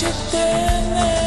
shit in there.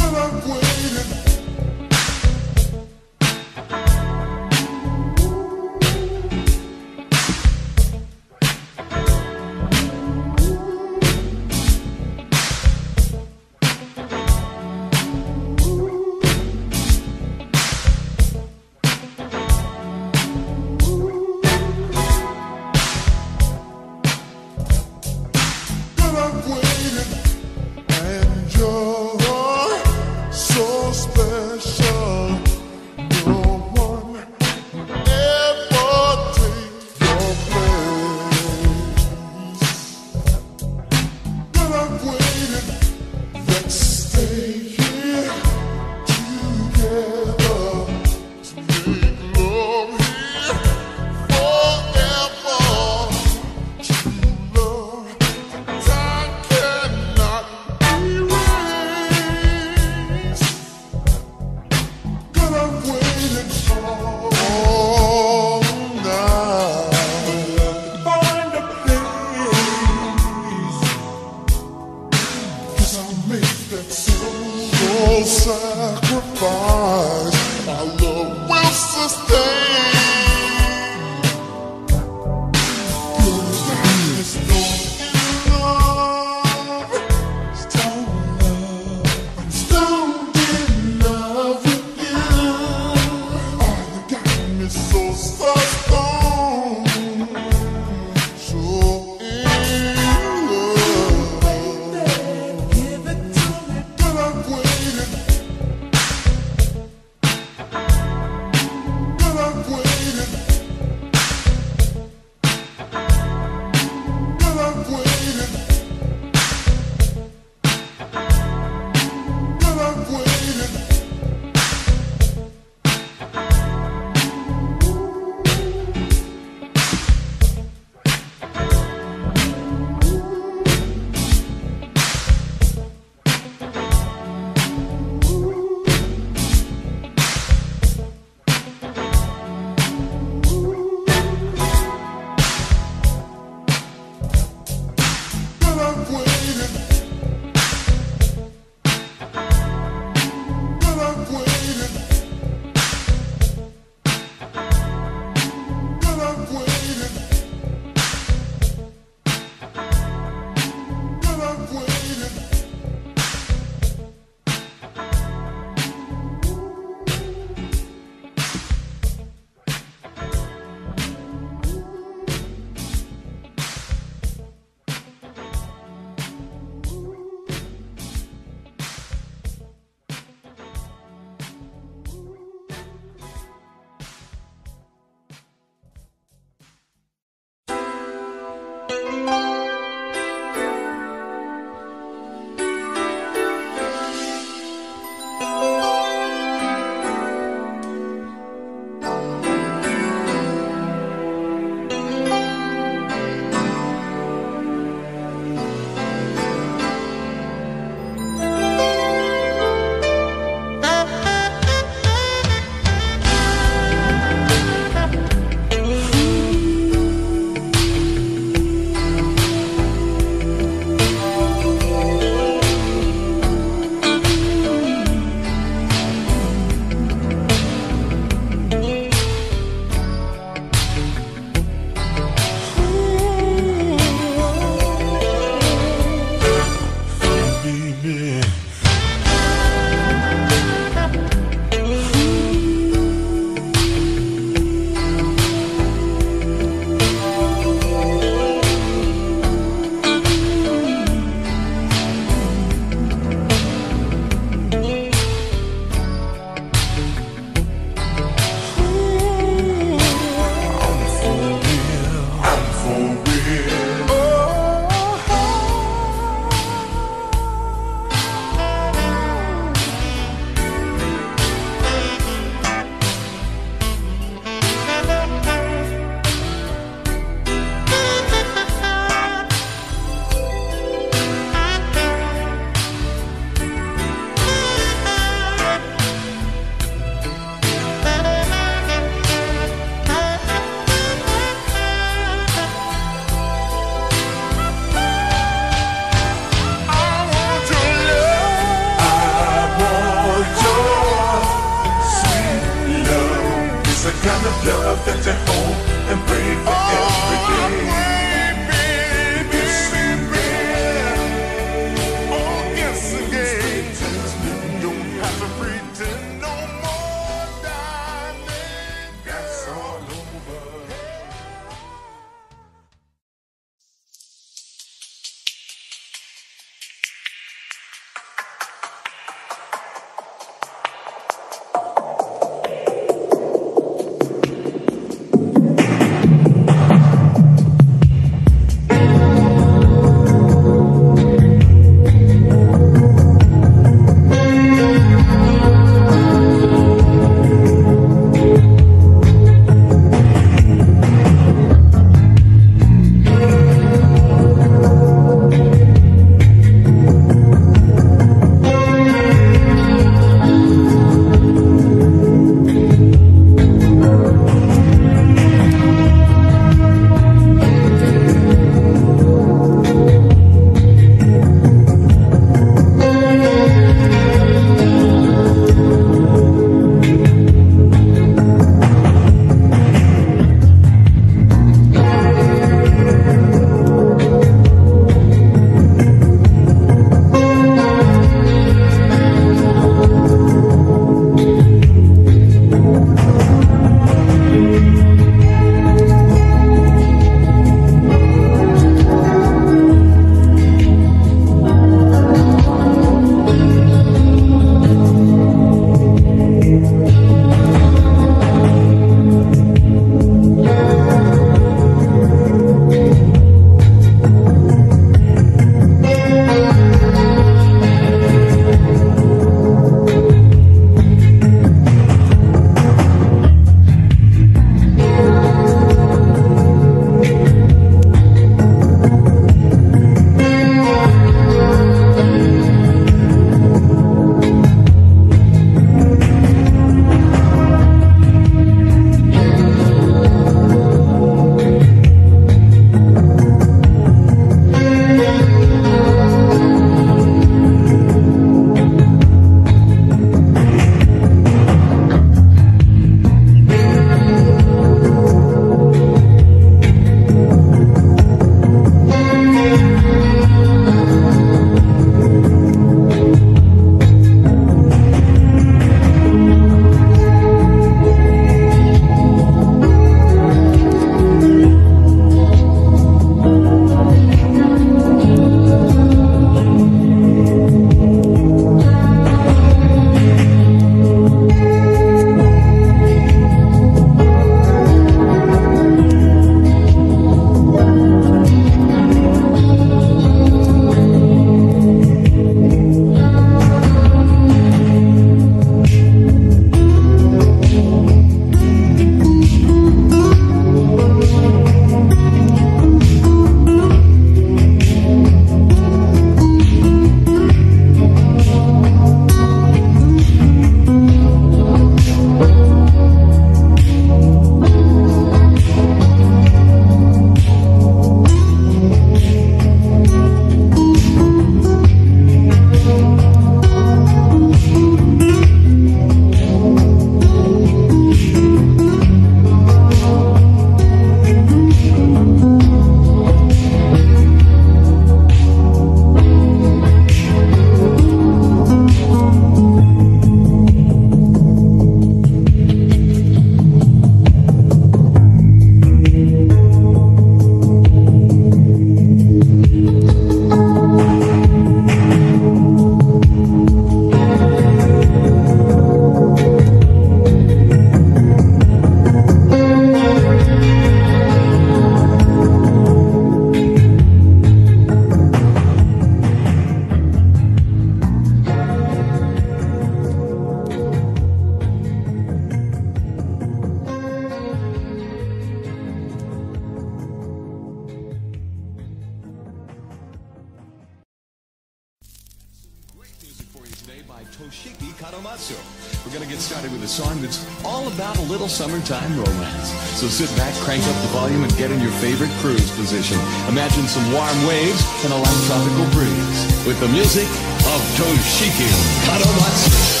Little summertime romance. So sit back, crank up the volume, and get in your favorite cruise position. Imagine some warm waves and a light tropical breeze with the music of Toshiki Kadomatsu.